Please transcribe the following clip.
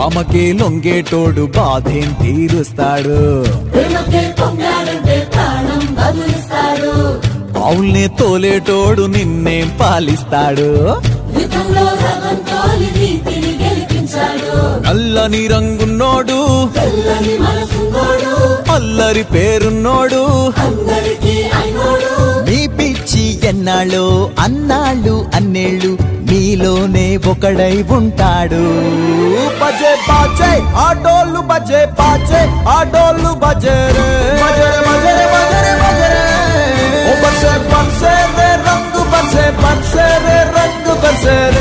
భామకే లొంగేటోడు బాధేం తీరుస్తాడు. ఆవుల్నే తోలేటోడు నిన్నేం పాలిస్తాడు. నల్లని రంగున్నోడు అల్లరి పేరున్నోడు మీ పిచ్చి ఎన్నాళ్ళు అన్నాళ్ళు అన్నేళ్ళు మీలోనే ఒకడై ఉంటాడు. బజే పాచే ఆ డోలు బజే పాచే ఆ డోలు బజే రే బజే బజే బజే బజే ఓ బజే బజే రే రంగు బజే బజే రే రంగు బజే రే